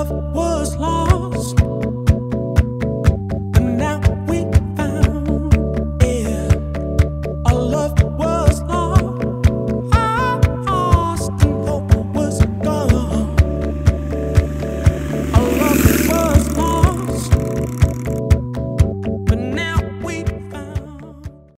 love was lost.